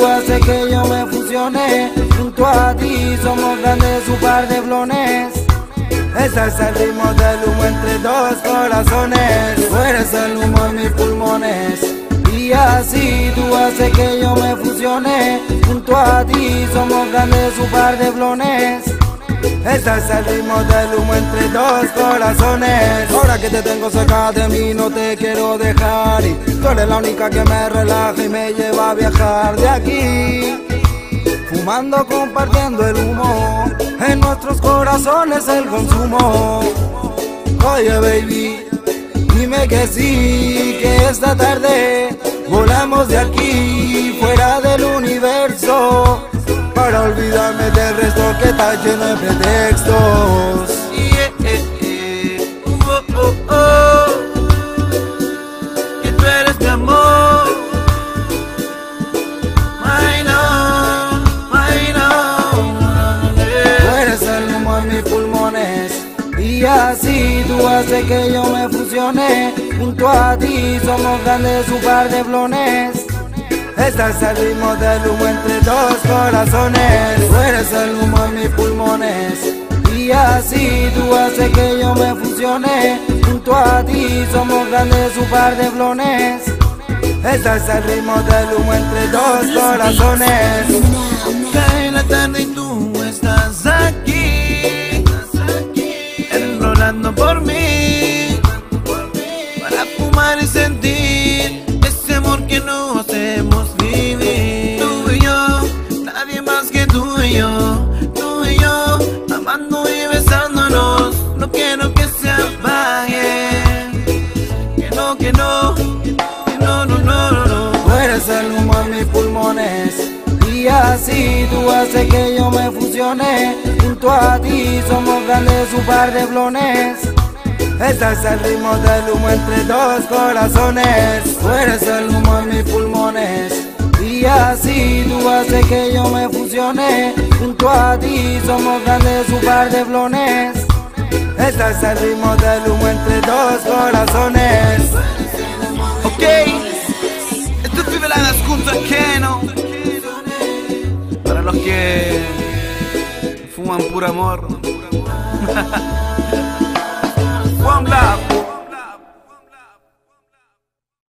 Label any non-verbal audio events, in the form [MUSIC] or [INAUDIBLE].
tú haces que yo me fusione. Junto a ti somos grandes, un par de blones. Ese es el ritmo del humo entre dos corazones. Tú eres el humo en mis pulmones. Y así tú haces que yo me fusione. Junto a ti somos grandes, un par de blones. Ese es el ritmo del humo entre dos corazones. Ahora que te tengo cerca de mí, no te quiero dejar. Y tú eres la única que me relaja y me lleva a viajar de aquí. Fumando, compartiendo el humo. En nuestros corazones el consumo. Oye, baby, dime que sí, que esta tarde volamos de aquí, olvidarme del resto que está lleno de pretextos. Yeah, eh, eh. Oh, oh, oh. Que tú eres mi amor. My love, my love. Tú eres el humo en mis pulmones. Y así tú haces que yo me fusione. Junto a ti somos grandes, un par de blones. Este es el ritmo del humo entre dos corazones. Tú eres el humo en mis pulmones. Y así tú haces que yo me fusione. Junto a ti somos grandes, un par de blones. Este es el ritmo del humo entre dos corazones. No, no, no, no, no, no. Tú eres el humo en mis pulmones. Y así tú haces que yo me fusione. Junto a ti somos grandes, un par de blones. Este es el ritmo del humo entre dos corazones. Tú eres el humo en mis pulmones. Y así tú haces que yo me fusione. Junto a ti somos grandes, un par de blones. Este es el ritmo del humo entre dos corazones. Esto es Fibeladas junto a Keno. Para los que fuman puro amor. [LAUGHS]